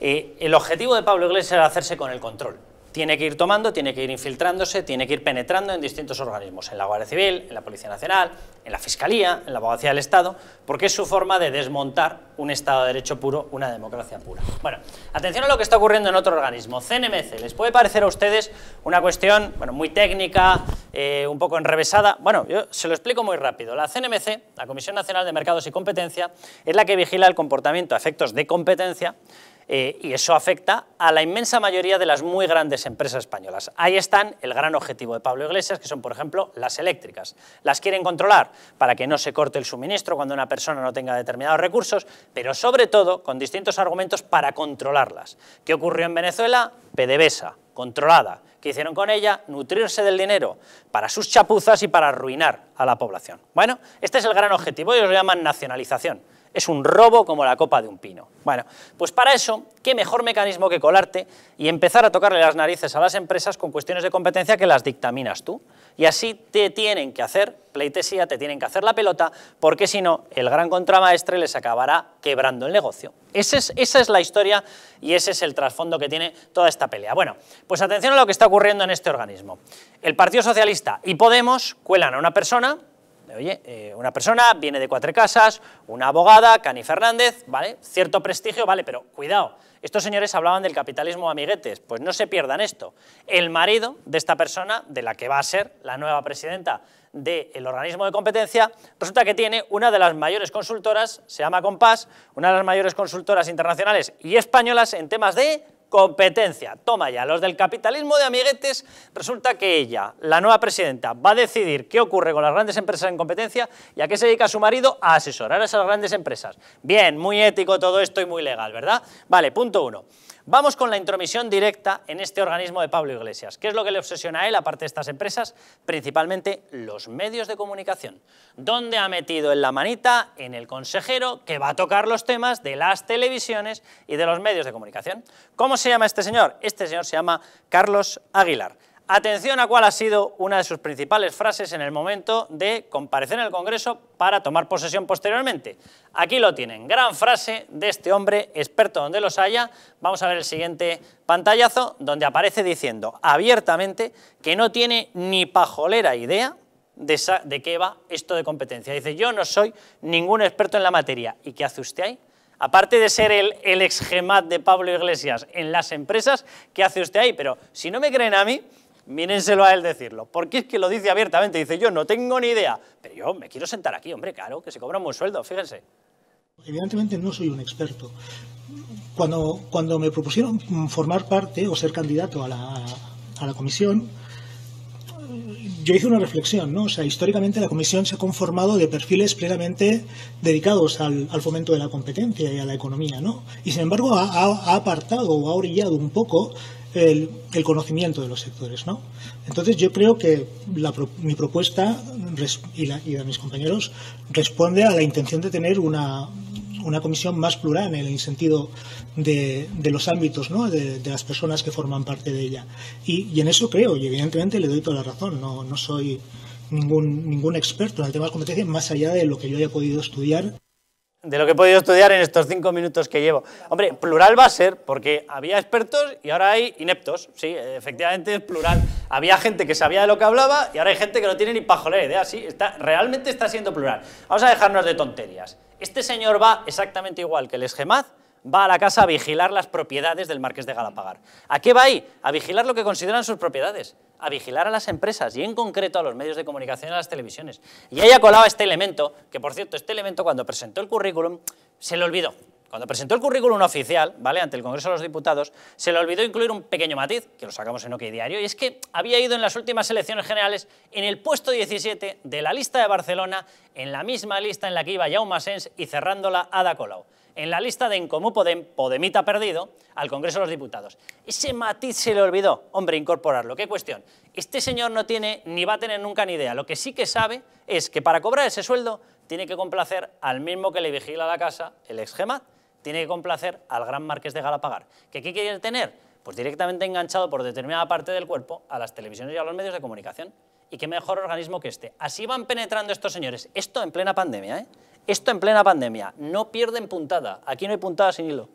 Eh, el objetivo de Pablo Iglesias era hacerse con el control tiene que ir tomando, tiene que ir infiltrándose, tiene que ir penetrando en distintos organismos, en la Guardia Civil, en la Policía Nacional, en la Fiscalía, en la Abogacía del Estado, porque es su forma de desmontar un Estado de Derecho puro, una democracia pura. Bueno, atención a lo que está ocurriendo en otro organismo, CNMC. ¿Les puede parecer a ustedes una cuestión bueno, muy técnica, eh, un poco enrevesada? Bueno, yo se lo explico muy rápido. La CNMC, la Comisión Nacional de Mercados y Competencia, es la que vigila el comportamiento a efectos de competencia eh, y eso afecta a la inmensa mayoría de las muy grandes empresas españolas. Ahí están el gran objetivo de Pablo Iglesias, que son, por ejemplo, las eléctricas. Las quieren controlar para que no se corte el suministro cuando una persona no tenga determinados recursos, pero sobre todo con distintos argumentos para controlarlas. ¿Qué ocurrió en Venezuela? PDVSA, controlada. ¿Qué hicieron con ella? Nutrirse del dinero para sus chapuzas y para arruinar a la población. Bueno, este es el gran objetivo, ellos lo llaman nacionalización es un robo como la copa de un pino. Bueno, pues para eso, qué mejor mecanismo que colarte y empezar a tocarle las narices a las empresas con cuestiones de competencia que las dictaminas tú. Y así te tienen que hacer pleitesía, te tienen que hacer la pelota, porque si no, el gran contramaestre les acabará quebrando el negocio. esa es la historia y ese es el trasfondo que tiene toda esta pelea. Bueno, pues atención a lo que está ocurriendo en este organismo. El Partido Socialista y Podemos cuelan a una persona Oye, eh, una persona viene de cuatro casas, una abogada, Cani Fernández, ¿vale? Cierto prestigio, vale, pero cuidado, estos señores hablaban del capitalismo amiguetes, pues no se pierdan esto. El marido de esta persona, de la que va a ser la nueva presidenta del organismo de competencia, resulta que tiene una de las mayores consultoras, se llama Compás, una de las mayores consultoras internacionales y españolas en temas de competencia. Toma ya, los del capitalismo de amiguetes, resulta que ella, la nueva presidenta, va a decidir qué ocurre con las grandes empresas en competencia y a qué se dedica su marido a asesorar a esas grandes empresas. Bien, muy ético todo esto y muy legal, ¿verdad? Vale, punto uno. Vamos con la intromisión directa en este organismo de Pablo Iglesias. ¿Qué es lo que le obsesiona a él, aparte de estas empresas? Principalmente los medios de comunicación. ¿Dónde ha metido en la manita? En el consejero que va a tocar los temas de las televisiones y de los medios de comunicación. ¿Cómo se llama este señor? Este señor se llama Carlos Aguilar. Atención a cuál ha sido una de sus principales frases en el momento de comparecer en el Congreso para tomar posesión posteriormente. Aquí lo tienen, gran frase de este hombre, experto donde los haya. Vamos a ver el siguiente pantallazo, donde aparece diciendo abiertamente que no tiene ni pajolera idea de, qué va esto de competencia. Dice, yo no soy ningún experto en la materia. ¿Y qué hace usted ahí? Aparte de ser el, el ex-gemat de Pablo Iglesias en las empresas, ¿qué hace usted ahí? Pero si no me creen a mí, mírenselo a él decirlo, porque es que lo dice abiertamente, dice, yo no tengo ni idea, pero yo me quiero sentar aquí, hombre, claro, que se cobra un buen sueldo, fíjense. Evidentemente no soy un experto. Cuando, cuando me propusieron formar parte o ser candidato a la, a la comisión, yo hice una reflexión, ¿no? O sea, históricamente la comisión se ha conformado de perfiles plenamente dedicados al, al fomento de la competencia y a la economía, ¿no? Y sin embargo ha, ha apartado o ha orillado un poco el, conocimiento de los sectores. ¿no? Entonces yo creo que mi propuesta y, la, y de mis compañeros responde a la intención de tener una, una comisión más plural en el sentido de, los ámbitos ¿no? de, las personas que forman parte de ella. Y, y, en eso creo, y evidentemente le doy toda la razón, no, no soy ningún, ningún experto en el tema de competencia, más allá de lo que yo haya podido estudiar de lo que he podido estudiar en estos cinco minutos que llevo. Hombre, plural va a ser porque había expertos y ahora hay ineptos. Sí, efectivamente es plural. Había gente que sabía de lo que hablaba y ahora hay gente que no tiene ni pajolera idea. Sí, está, realmente está siendo plural. Vamos a dejarnos de tonterías. Este señor va exactamente igual que el esgemaz, va a la casa a vigilar las propiedades del Marqués de Galapagar. ¿A qué va ahí? A vigilar lo que consideran sus propiedades, a vigilar a las empresas y en concreto a los medios de comunicación y a las televisiones. Y ha colado este elemento, que por cierto, este elemento cuando presentó el currículum se le olvidó. Cuando presentó el currículum oficial, ¿vale? ante el Congreso de los Diputados, se le olvidó incluir un pequeño matiz, que lo sacamos en OK Diario, y es que había ido en las últimas elecciones generales en el puesto 17 de la lista de Barcelona, en la misma lista en la que iba Jaume Sens y cerrándola Ada Colau en la lista de Encomú Podem, Podemita perdido, al Congreso de los Diputados. Ese matiz se le olvidó, hombre, incorporarlo. ¿Qué cuestión? Este señor no tiene ni va a tener nunca ni idea. Lo que sí que sabe es que para cobrar ese sueldo tiene que complacer al mismo que le vigila la casa, el ex GEMAT, tiene que complacer al gran marqués de Galapagar. ¿Qué, ¿Qué quiere tener? Pues directamente enganchado por determinada parte del cuerpo a las televisiones y a los medios de comunicación. Y qué mejor organismo que este. Así van penetrando estos señores. Esto en plena pandemia, ¿eh? Esto en plena pandemia. No pierden puntada. Aquí no hay puntada sin hilo.